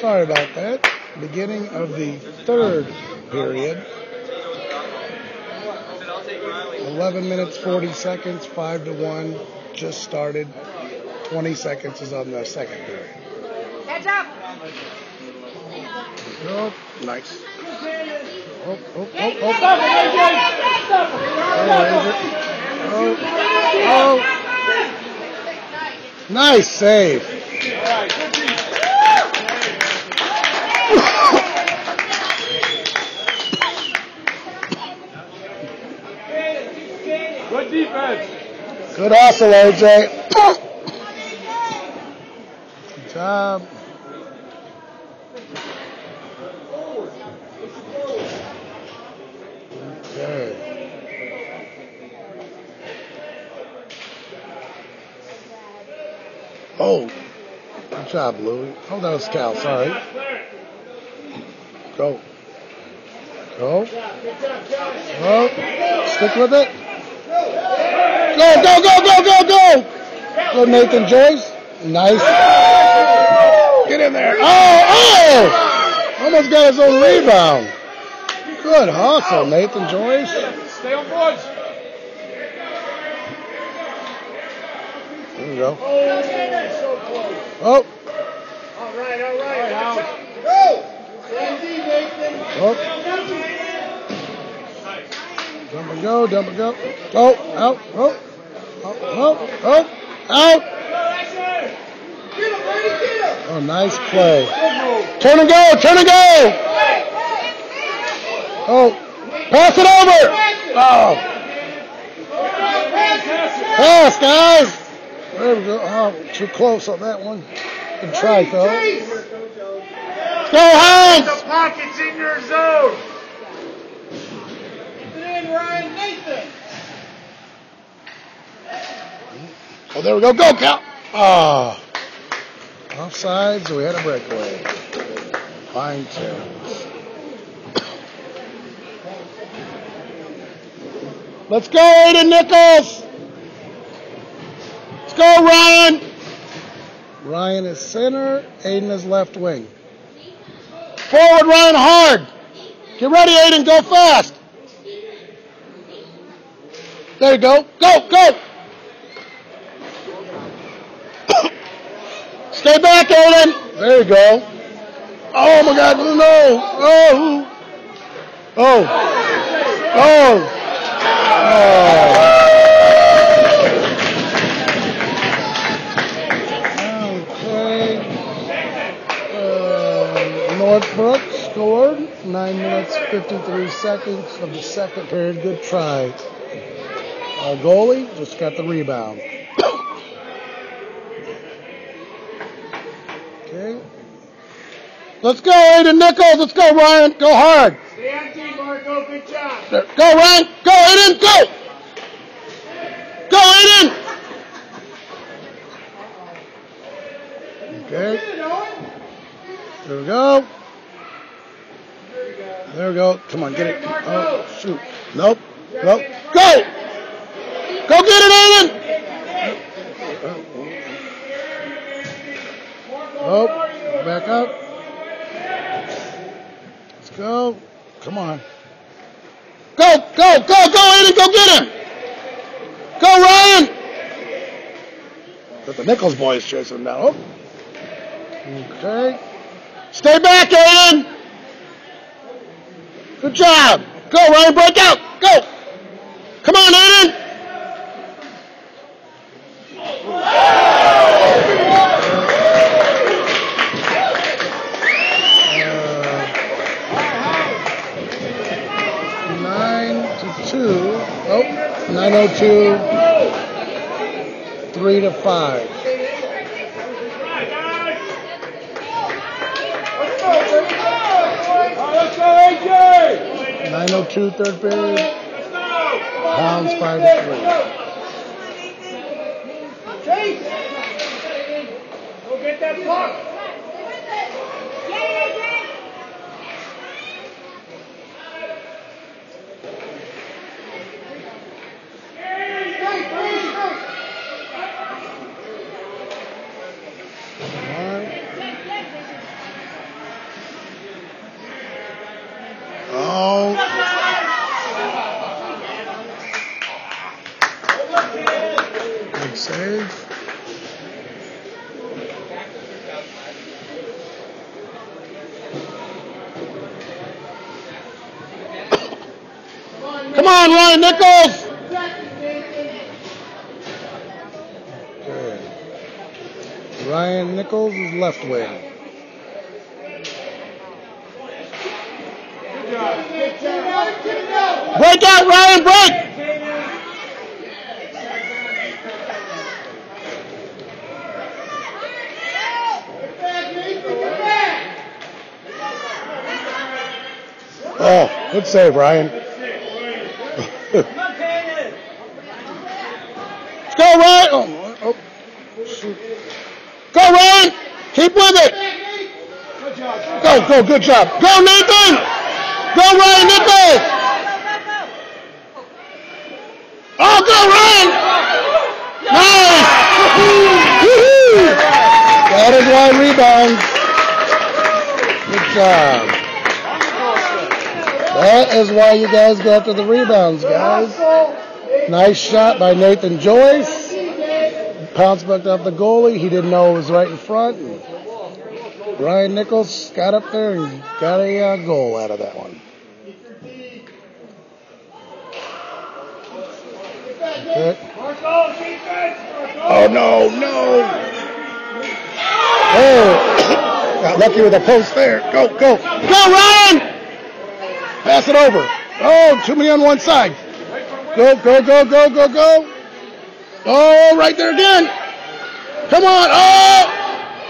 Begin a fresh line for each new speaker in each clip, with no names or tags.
Sorry about that. Beginning of the third period. 11 minutes 40 seconds, 5 to 1. Just started. 20 seconds is on the second period.
Heads up.
Oh, nice. Oh, oh, oh, oh.
stop it, AJ. Stop it.
Oh, oh. Nice save.
Good defense.
Good hustle, AJ. Good job. Job, Louie. Oh, that was Cal. Sorry. Go. Go. Go. Stick with it. Go, go, go, go, go, go. Go, Nathan Joyce. Nice. Get in there. Oh, oh. Almost got his own rebound. Good hustle, Nathan Joyce.
Stay on boards.
There you go. Oh,
All right, all right.
oh. Dump and go, dump and go. Oh, out, oh, oh, oh, oh, out. Oh, nice play. Turn and go, turn and go. Oh, pass it over. Oh, pass, guys. There we go. Oh, too close on that one. Good try, fellas. Go, Hans.
The pocket's in your zone. Get in, Ryan Nathan.
Oh, there we go. Go, Cal. Ah. Offside, so we had a breakaway. Fine tunes. Let's go, Aiden Nichols. Let's go, Ryan. Ryan is center. Aiden is left wing. Forward, Ryan, hard. Get ready, Aiden. Go fast. There you go. Go, go. Stay back, Aiden. There you go. Oh my God, no. Oh. Oh. Oh. Oh. Northbrook scored. Nine minutes, 53 seconds of the second period. Good try. Our goalie just got the rebound. Okay. Let's go, Aiden Nichols. Let's go, Ryan. Go hard.
Stay team, Marco. Good job.
There. Go, Ryan. Go, Aiden. Go. Go, Aiden. Okay. There we go. There we go. Come on, get it. Oh, shoot. Nope. Nope. Go. Go get it, Aiden. Oh, back up. Let's go. Come on. Go, go, go, go, Aiden, go get him. Go, Ryan. But the Nichols boys chasing him down. Oh. Okay. Stay back, Aiden. Good job. Go, Ryan, break out. Go. Come on, Aiden. Uh, nine to two. Oh, 902, 3 to
5.
902 third period. Hounds five to three.
Chase. Go get that puck.
save. Ryan Nichols! Ryan Nichols is left wing. Break out, Ryan, break! Oh, good save, Ryan. Let's go, Ryan! Oh, oh, shoot. Go, Ryan! Keep with it! Go, go, good job. Go, Nathan! Go, Ryan Nichols! Oh, go, Ryan! Nice! That is why rebounds. Good job. That is why you guys go after the rebounds, guys. Nice shot by Nathan Joyce. Pounce back off the goalie. He didn't know it was right in front. Ryan Nichols got up there and got a uh, goal out of that one. Good.
Marco, defense! Marco!
Oh no, no! Oh, got lucky with a post there. Go, go, go, Ryan! Pass it over. Oh, too many on one side. Go, go, go, go, go, go. Oh, right there again. Come on. Oh,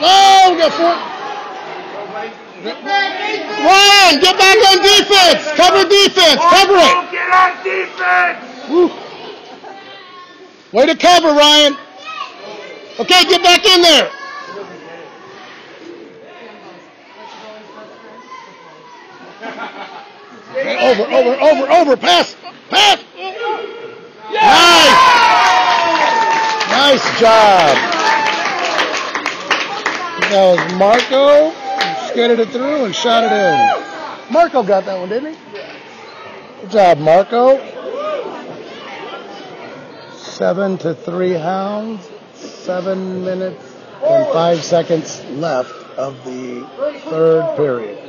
oh, we got four. Ryan, get back on defense. Cover defense. Cover it.
Get on defense!
Woo. Way to cover, Ryan. Okay, get back in there. Okay, over, over, over, over. Pass. Pass. Nice. Nice job. That was Marco. Skated it through and shot it in. Marco got that one, didn't he? Good job, Marco. Seven to three hounds. Seven minutes and five seconds left of the third period.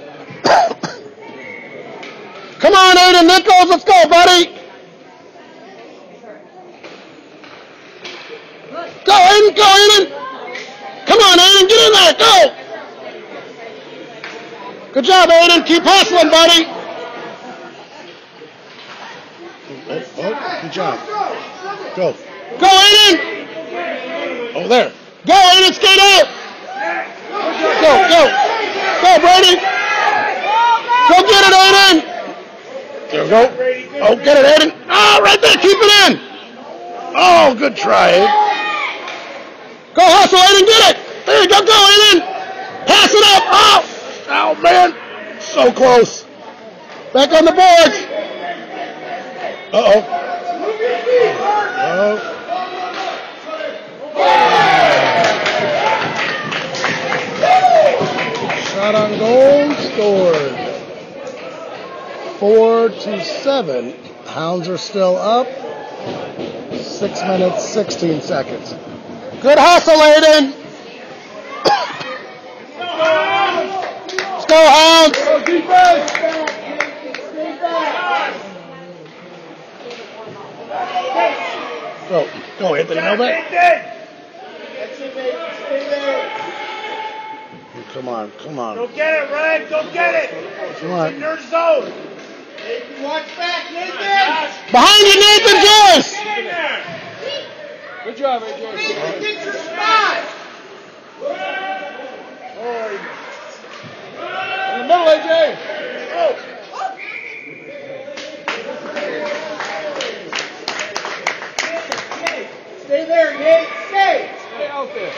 Come on, Aiden Nichols, let's go, buddy. Go, Aiden, go, Aiden. Come on, Aiden, get in there, go. Good job, Aiden. Keep hustling, buddy. Oh, oh, good job. Go. Go, Aiden. Oh, there. Go, Aiden, skate out. Go, go. Go, Brady. Go get it, Aiden. There we go. Oh, get it, Aiden. Oh, right there. Keep it in. Oh, good try, Go hustle, Aiden. Get it. There you go. Go, Aiden. Pass it up. Oh, oh man. So close. Back on the boards. Uh-oh. Oh. Shot on goal, scored. Four to seven. Hounds are still up. Six minutes, 16 seconds. Good hustle, Aiden. Let's go, Hounds.
Go defense!
Go, go, Anthony Novak. Come on, come on.
Go get it, Ryan. Go get it.
come
In
on.
your zone. Watch back, Nathan.
Behind you, Nathan Joyce.
Get in there.
Good job, AJ.
Get your spot.
In the middle, AJ.
Stay there, Nate. Stay.
Stay out there.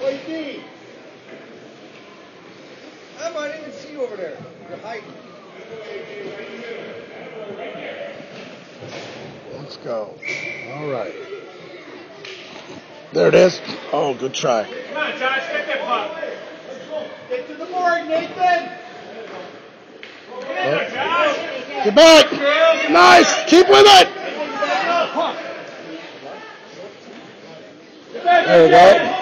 Play D.
I didn't see you over there. You're hiding.
Let's go. All right. There it is. Oh, good try.
Come on, Josh, get that puck. Get to the board, Nathan. Get, there,
get back. Nice. Keep with it. There we go.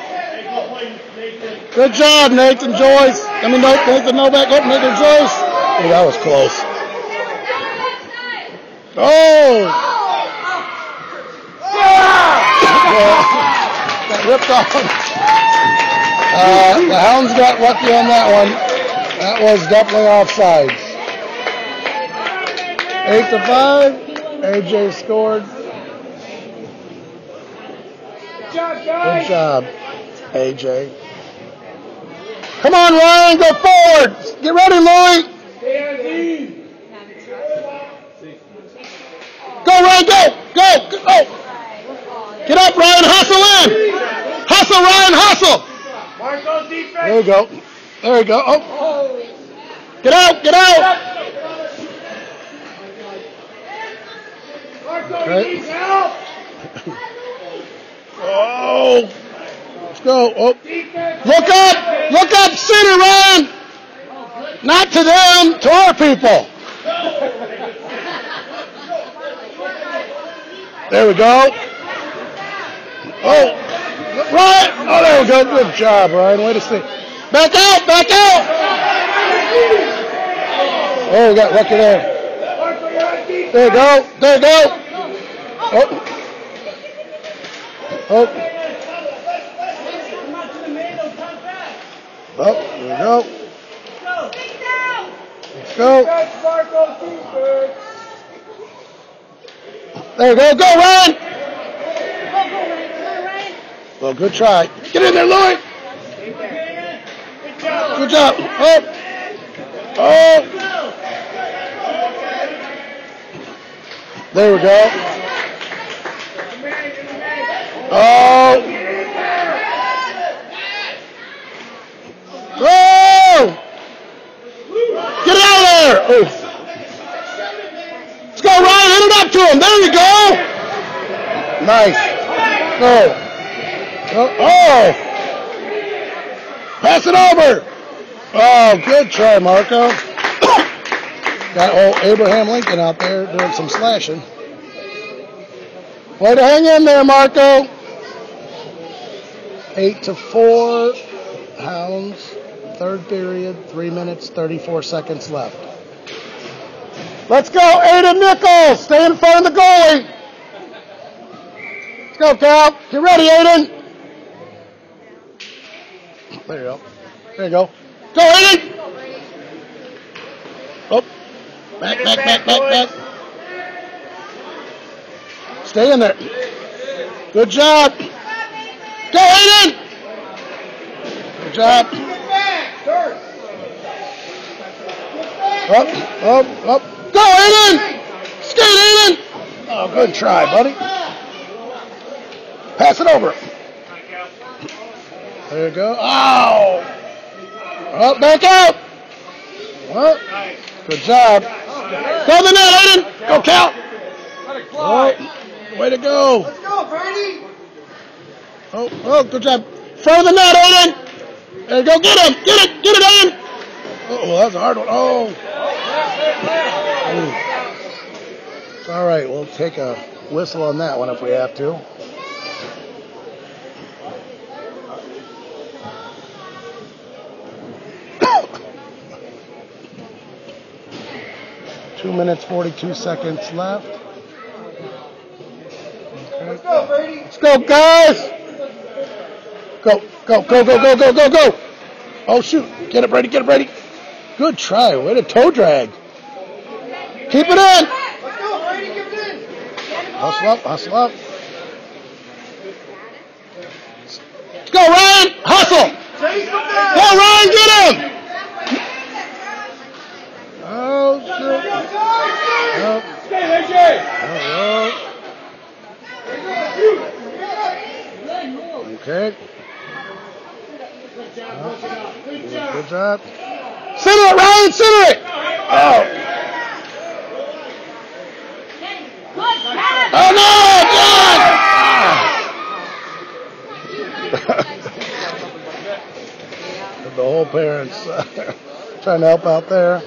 Good job, Nathan Joyce. I mean, no, Nathan Novak. Oh, Nathan Joyce. Oh, that was close. Oh! Got ripped off. Uh, the Hounds got lucky on that one. That was definitely offsides. Eight to five. AJ scored. Good job, AJ. Come on, Ryan, go forward. Get ready, Louie. Go, Ryan, go, go, go. Get up, Ryan, hustle in. Hustle, Ryan, hustle. There you go. There you go. Oh. Get out, get out.
Marco
Okay.
help.
Oh. Go. Oh. Look up! Look up, Ryan! Not to them, to our people. There we go. Oh, Ryan! Oh, there we go. Good job, Ryan. Way to stay. Back out! Back out! Oh, we got lucky there. There you go. There go. Oh. Oh. Oh, there we go. Let's go. There we go. Go, Ryan. Well, good try. Get in there, Lloyd.
Good job.
Good job. Oh. Oh. There we go. Oh. Go. Get it out of there. Oh. Let's go, Ryan. Hit it up to him. There you go. Nice. Go. Oh. oh. Pass it over. Oh, good try, Marco. Got old Abraham Lincoln out there doing some slashing. Way to hang in there, Marco. Eight to four. Hounds. Third period. Three minutes, 34 seconds left. Let's go, Aiden Nichols. Stay in front of the goalie. Let's go, Cal. Get ready, Aiden. There you go. There you go. Go, Aiden. Oh. Back, back, back, back, back. Stay in there. Good job. Go, Aiden. Good job. Up, up, up. Go, Aiden. Skate, Aiden. Oh, good try, buddy. Pass it over. There you go. Oh. Up, back out. Well, good job. Go the net, Aiden. Go, Cal. Oh, way to go.
Let's go, Brady.
Oh, oh, good job. Of the net, Aiden. There you go. Get him. Get it. Get it, Aiden. Oh, that's a hard one. Oh. Ooh. All right. We'll take a whistle on that one if we have to. Two minutes, 42 seconds left.
Let's go, Brady.
Let's go, guys. Go, go, go, go, go, go, go, go. Oh, shoot. Get it, Brady. Get it, Brady. Good try. What to toe drag. Keep it in. Hustle up, hustle up. Go, Ryan. Hustle. Go. Ryan. Get him. Oh. Oh,
Stay, AJ.
oh, oh. Okay.
Good job. Good job.
Center it, Ryan. Center it. Oh. Oh no! God! the whole parents uh, trying to help out there.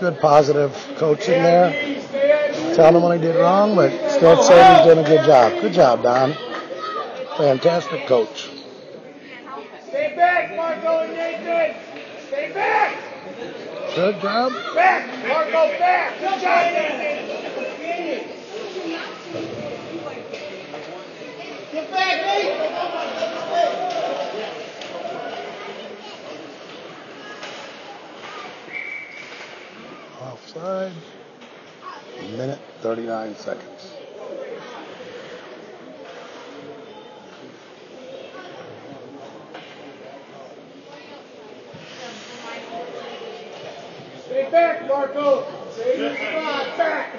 good positive coaching there. Telling him what he did wrong, but still saying he's doing a good job. Good job, Don. Fantastic coach.
Stay back, Marco and Nathan. Stay back.
Good job.
Back. Marco, back. Good job, Nathan. Get back, Nate.
Offside. Minute 39 seconds.
Stay back, Marco. Stay in your spot. Back.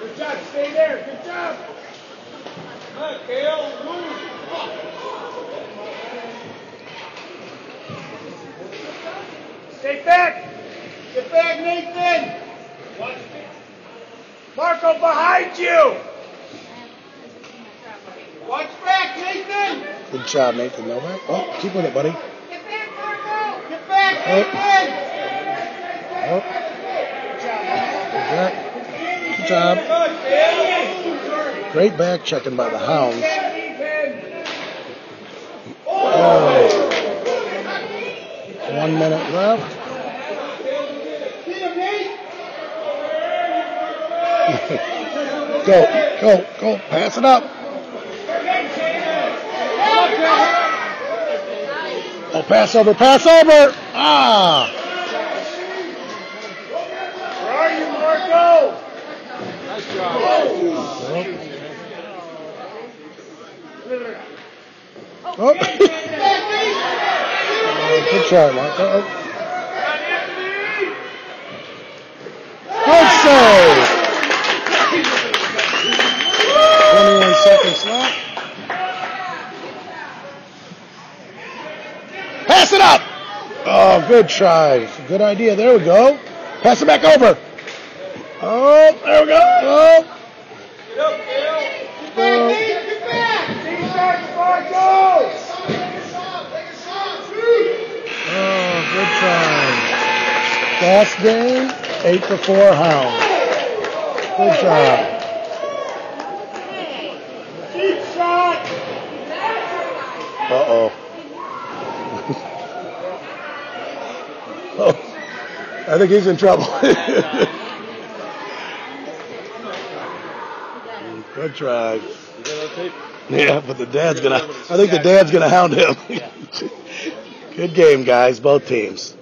Good job. Stay there. Good job. Look, Kale, move. Stay back. Get back, Nathan. Marco, behind you. Watch back, Nathan.
Good job, Nathan Novak. Oh, keep with it, buddy.
Get back, Marco. Get back,
Oh.
Nathan.
Oh. Good job. Good job. Great back checking by the Hounds. Oh. One minute left. Go, go, go. Pass it up. Oh, pass over, pass over. Ah.
Where are you, Marco?
Nice job.
Oh. Oh, good try, Marco. Oh. Good save. 21 seconds left. Pass it up. Oh, good try. Good idea. There we go. Pass it back over. Oh, there we go. Oh. Oh. Good try. Fast game, eight to four hounds. Good job.
Deep shot!
Uh oh. oh, I think he's in trouble. Good try. Yeah, but the dad's gonna. I think the dad's gonna hound him. Good game, guys. Both teams.